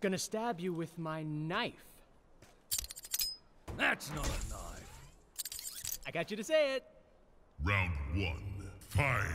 Gonna stab you with my knife. That's not a knife. I got you to say it. Round one, fight!